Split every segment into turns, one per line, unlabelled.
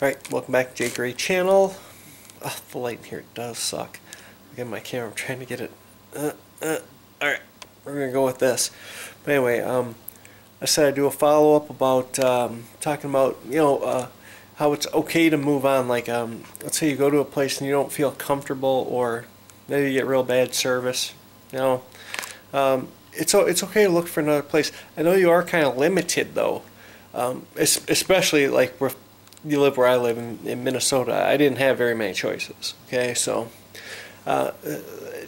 Alright, welcome back to Jay Gray channel. Oh, the light in here does suck. Look my camera, I'm trying to get it. Uh, uh, Alright, we're gonna go with this. But anyway, um, I said I'd do a follow up about um, talking about, you know, uh, how it's okay to move on. Like, um, let's say you go to a place and you don't feel comfortable, or maybe you get real bad service, you know. Um, it's, it's okay to look for another place. I know you are kind of limited though, um, especially like with you live where I live in, in Minnesota, I didn't have very many choices. Okay, so uh,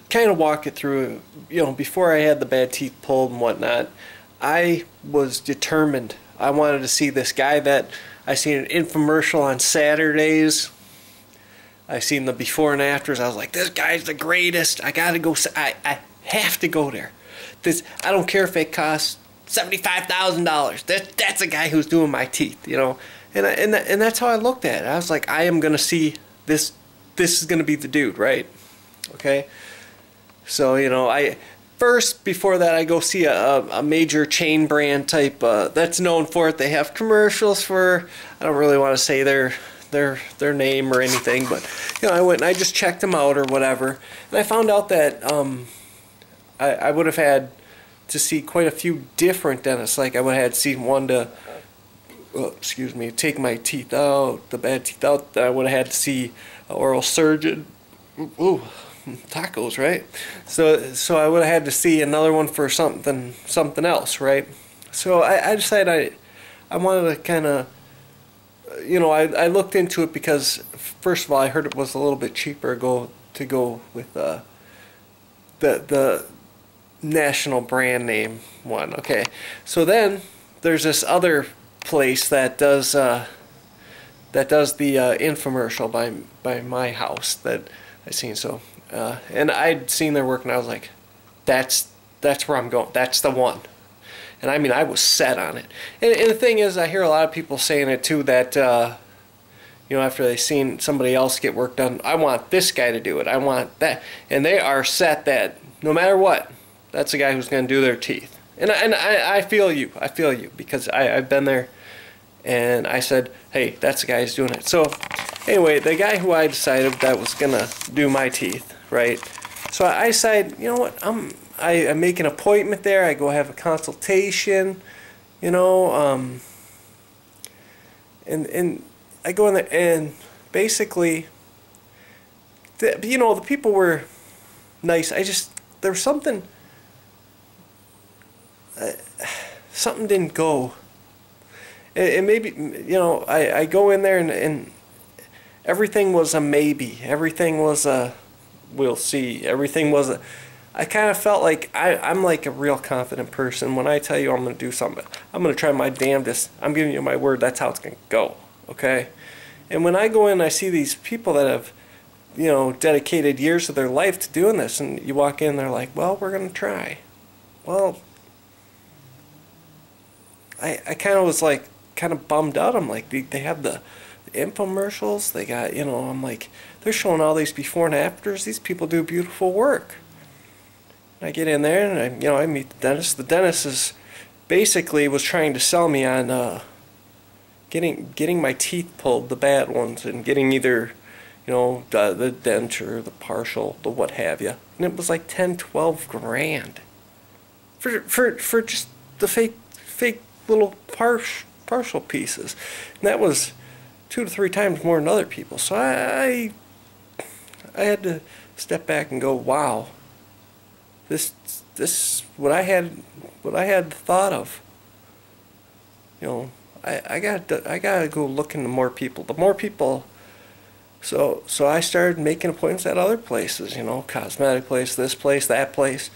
kind of walk it through. You know, before I had the bad teeth pulled and whatnot, I was determined. I wanted to see this guy that I seen an infomercial on Saturdays. I seen the before and afters. I was like, this guy's the greatest. I gotta go. I I have to go there. This I don't care if it costs seventy five thousand dollars. That that's a guy who's doing my teeth. You know and I, and and that's how I looked at it. I was like, I am gonna see this. This is gonna be the dude, right? Okay. So you know, I first before that I go see a, a major chain brand type uh, that's known for it. They have commercials for. I don't really want to say their their their name or anything, but you know, I went and I just checked them out or whatever, and I found out that um, I, I would have had to see quite a few different dentists. Like I would have had seen one to oh, excuse me, take my teeth out, the bad teeth out, I would have had to see an oral surgeon. Ooh, tacos, right? So, so I would have had to see another one for something, something else, right? So I, I decided I, I wanted to kind of, you know, I, I looked into it because first of all, I heard it was a little bit cheaper go to go with uh, the the national brand name one. Okay, so then there's this other place that does uh, that does the uh, infomercial by by my house that I seen. So uh, and I'd seen their work and I was like, that's that's where I'm going. That's the one. And I mean, I was set on it. And, and the thing is, I hear a lot of people saying it too that uh, you know after they've seen somebody else get work done, I want this guy to do it. I want that, and they are set that no matter what, that's the guy who's going to do their teeth. And, and I, I feel you. I feel you because I, I've been there and I said, hey, that's the guy who's doing it. So anyway, the guy who I decided that was going to do my teeth, right? So I decided, you know what, I'm, I, I make an appointment there. I go have a consultation, you know, um, and, and I go in there and basically, the, you know, the people were nice. I just, there was something something didn't go. And, maybe, you know, I, I go in there and, and everything was a maybe. Everything was a we'll see. Everything was a. I kind of felt like I, I'm like a real confident person. When I tell you I'm going to do something, I'm going to try my damnedest. I'm giving you my word. That's how it's going to go. Okay? And when I go in, I see these people that have, you know, dedicated years of their life to doing this, and you walk in, they're like, well, we're going to try. Well, I, I kind of was like kind of bummed out. I'm like, they, they have the, the infomercials. They got, you know, I'm like, they're showing all these before and afters. These people do beautiful work. And I get in there and I, you know, I meet the dentist. The dentist is basically was trying to sell me on uh, getting getting my teeth pulled, the bad ones, and getting either, you know, the, the denture, the partial, the what have you. And it was like 10, 12 grand for for for just the fake fake little par partial pieces. And that was two to three times more than other people. So I, I had to step back and go, wow, this, this, what I had, what I had thought of. You know, I, I got, I got to go look into more people. The more people, so, so I started making appointments at other places. You know, cosmetic place, this place, that place.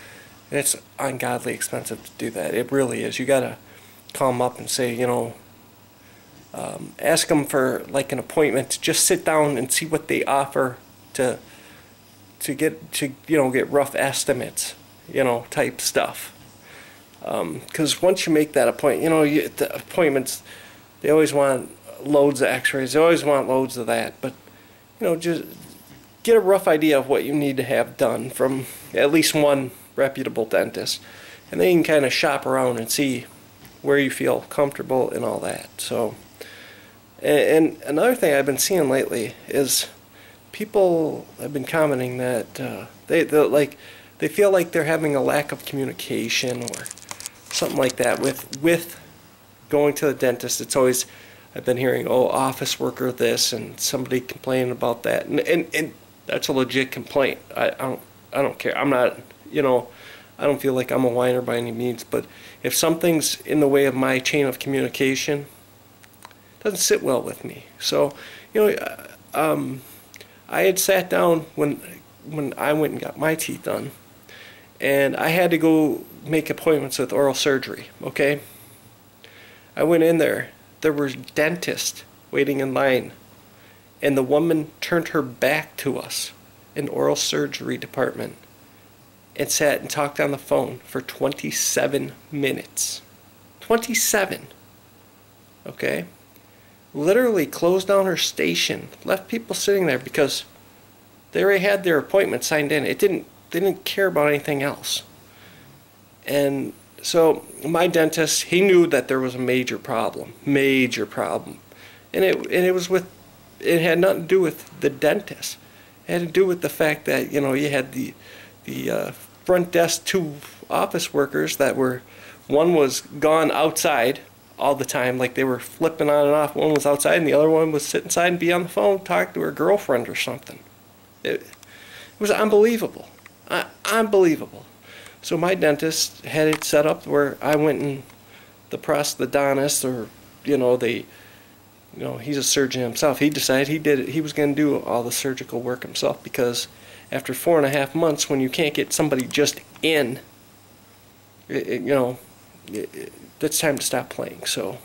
It's ungodly expensive to do that. It really is. You gotta call them up and say, you know, um, ask them for like an appointment to just sit down and see what they offer to to get to you know get rough estimates, you know, type stuff. Because um, once you make that appointment, you know, you, the appointments, they always want loads of X-rays. They always want loads of that, but you know, just get a rough idea of what you need to have done from at least one reputable dentist, and then you can kind of shop around and see where you feel comfortable and all that. So, And, another thing I've been seeing lately is people have been commenting that uh, they like they feel like they're having a lack of communication or something like that with with going to the dentist. It's always I've been hearing oh office worker this and somebody complaining about that and and, and that's a legit complaint. I, I don't I don't care. I'm not you know I don't feel like I'm a whiner by any means, but if something's in the way of my chain of communication, it doesn't sit well with me. So, you know, uh, um, I had sat down when when I went and got my teeth done, and I had to go make appointments with oral surgery. Okay, I went in there. There were dentists waiting in line, and the woman turned her back to us, in oral surgery department, and sat and talked on the phone for 27 minutes. 27. Okay? Literally closed down her station, left people sitting there because they already had their appointment signed in. It didn't they didn't care about anything else. And so my dentist, he knew that there was a major problem, major problem. And it and it was with it had nothing to do with the dentist. It had to do with the fact that, you know, you had the the uh, front desk two office workers that were one was gone outside all the time like they were flipping on and off. One was outside and the other one was sitting inside and be on the phone talk to her girlfriend or something. It, it was unbelievable. Uh, unbelievable. So my dentist had it set up where i went and the prosthodontist or you know the you know he's a surgeon himself. He decided he did it. He was going to do all the surgical work himself because after four and a half months when you can't get somebody just in, it, it, you know, it, it's time to stop playing. So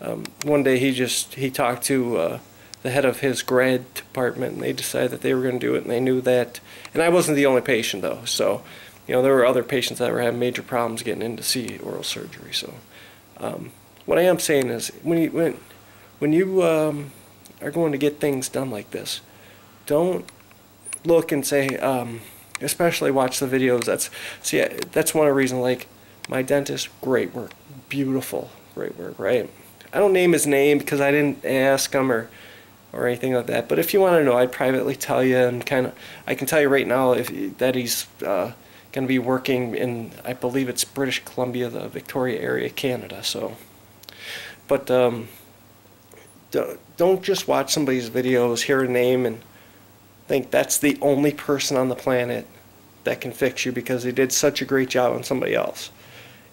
um, one day he just, he talked to uh, the head of his grad department and they decided that they were going to do it and they knew that, and I wasn't the only patient though, so, you know, there were other patients that were having major problems getting in to see oral surgery. So um, what I am saying is when you, when, when you um, are going to get things done like this, don't look and say, um, especially watch the videos. That's see, that's one of the reasons. Like my dentist, great work, beautiful, great work, right? I don't name his name because I didn't ask him or or anything like that. But if you want to know, I'd privately tell you, and kind of, I can tell you right now if that he's uh, going to be working in, I believe it's British Columbia, the Victoria area, Canada. So, but um, don't just watch somebody's videos, hear a name, and think that's the only person on the planet that can fix you because they did such a great job on somebody else.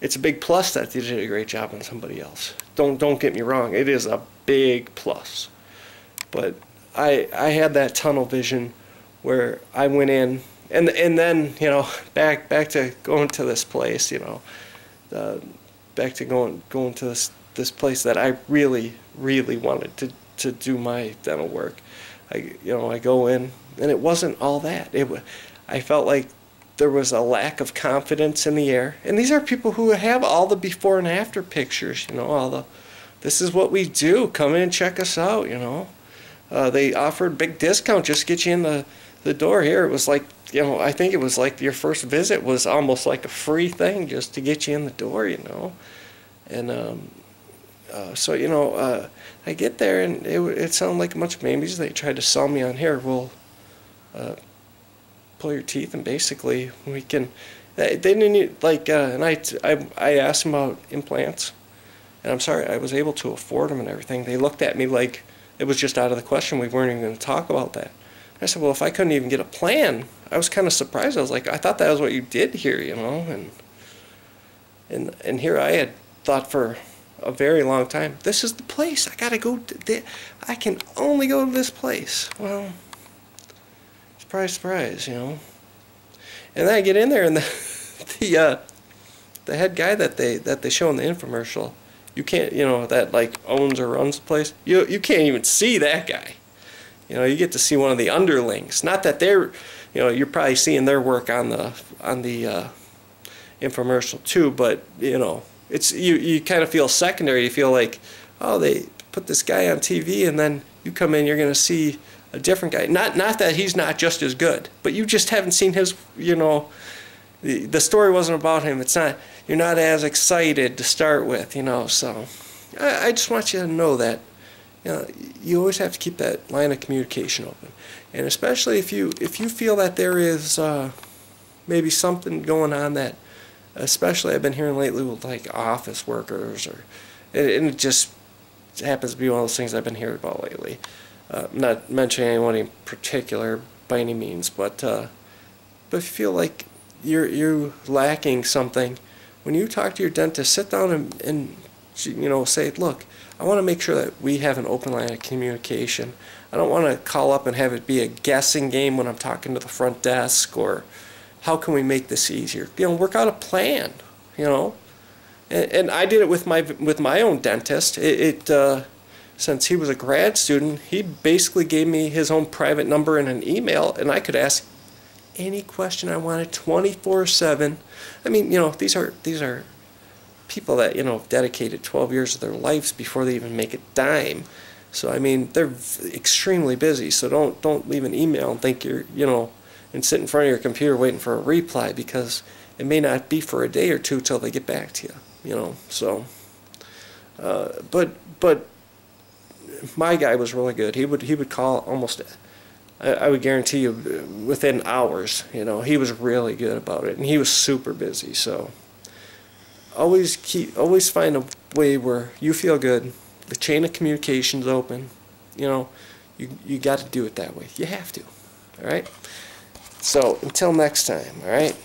It's a big plus that they did a great job on somebody else. Don't don't get me wrong, it is a big plus. But I I had that tunnel vision where I went in and and then you know back back to going to this place you know uh, back to going going to this this place that I really really wanted to to do my dental work I you know I go in and it wasn't all that. It I felt like there was a lack of confidence in the air. And these are people who have all the before and after pictures. You know, all the this is what we do. Come in and check us out. You know, uh, they offered big discount just to get you in the the door here. It was like you know I think it was like your first visit was almost like a free thing just to get you in the door. You know, and um, uh, so you know, uh, I get there and it, it sounded like a bunch of babies. They tried to sell me on here. Well, uh, pull your teeth and basically we can. They, didn't need like, uh, and I, I I asked them about implants, and I'm sorry I was able to afford them and everything. They looked at me like it was just out of the question. We weren't even going to talk about that. I said, well, if I couldn't even get a plan, I was kind of surprised. I was like, I thought that was what you did here, you know, and and and here I had thought for a very long time. This is the place. I gotta go. I can only go to this place. Well, surprise, surprise. You know. And then I get in there, and the the uh, the head guy that they that they show in the infomercial, you can't, you know, that like owns or runs the place. You you can't even see that guy. You know, you get to see one of the underlings. Not that they're, you know, you're probably seeing their work on the on the uh, infomercial too, but you know, it's you you kind of feel secondary. You feel like, oh, they put this guy on TV, and then you come in, you're to see a different guy. Not not that he's not just as good, but you just haven't seen his. You know, the the story wasn't about him. It's not. You're not as excited to start with. You know, so I, I just want you to know that. you know, you always have to keep that line of communication open, and especially if you if you feel that there is uh, maybe something going on that, especially I've been hearing lately with like office workers or, and, it just happens to be one of those things I've been hearing about lately. Uh, not mentioning anyone in particular by any means, but uh, but if you feel like you're you're lacking something, when you talk to your dentist, sit down and, and you know say, look, I want to make sure that we have an open line of communication. I don't want to call up and have it be a guessing game when I'm talking to the front desk or how can we make this easier? You know, work out a plan. You know, and, and I did it with my with my own dentist. It, it uh, since he was a grad student, he basically gave me his own private number and an email, and I could ask any question I wanted 24/7. I mean, you know, these are these are people that you know dedicated 12 years of their lives before they even make a dime. So I mean, they're extremely busy. So don't don't leave an email and think you're you know and sit in front of your computer waiting for a reply because it may not be for a day or two till they get back to you. You know, so. Uh, but but my guy was really good. He would he would call almost. I, would guarantee you within hours. You know, he was really good about it, and he was super busy. So always keep always find a way where you feel good. The chain of communication's open. You know, you you got to do it that way. You have to. All right. So until next time. All right.